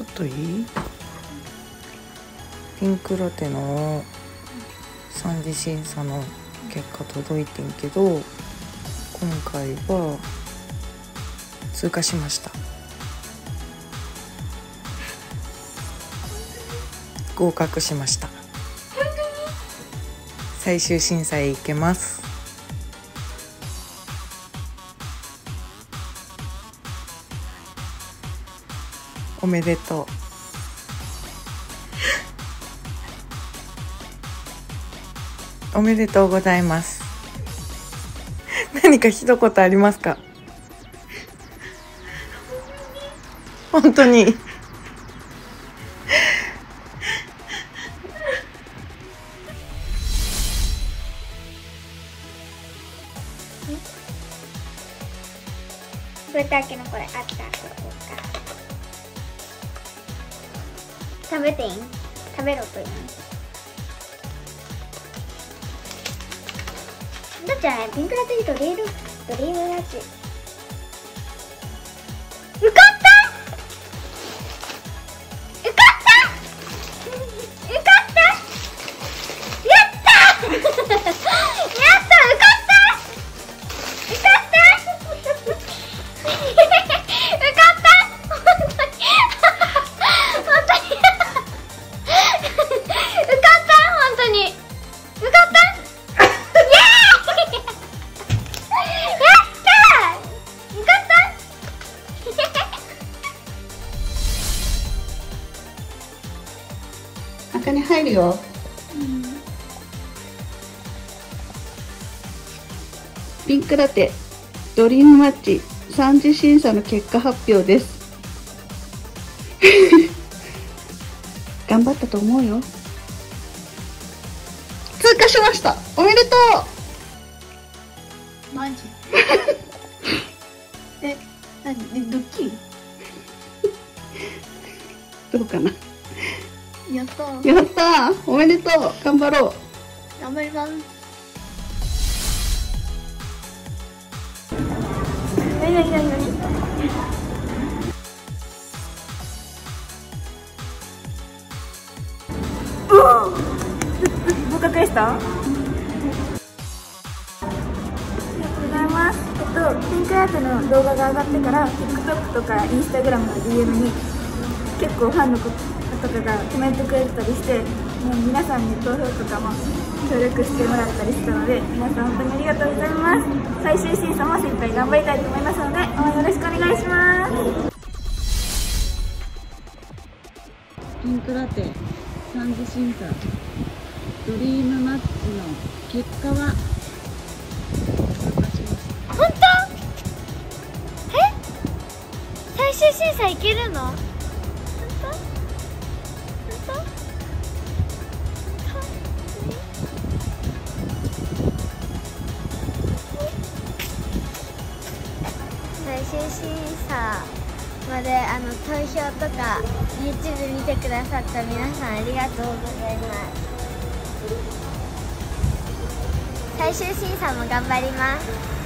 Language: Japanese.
といいピンクラテの三次審査の結果届いてんけど今回は通過しました。合格しました。最終審査へ行けますおめでとう。おめでとうございます。何か一言ありますか？本当に。豚けのこれあった食べていい？食べろといいだっちゃピンクラテリとリールドリームラチ受中に入るよ。ピンクラテドリームマッチ三次審査の結果発表です。頑張ったと思うよ。通過しました。おめでとマジ？え、なに、え、ドッキリ？う どうかなやった。ーやった。ーおめでとう。頑張ろう。頑張ります。なになになになに合格でした？ありがとうございます。えっとピンクラテの動画が上がってから TikTok とか Instagram の DM に結構ファンの子とかがコメントくれたりしてもう皆さんに投票とかも協力してもらったりしたので皆さん本当にありがとうございます。最終審査も精一杯頑張りたいと思いますので応援よろしくお願いします。ピンクラテ三次審査ドリームマッチの結果は？本当？え？最終審査いけるの？審査まであの投票とか YouTube 見てくださった皆さんありがとうございます。最終審査も頑張ります。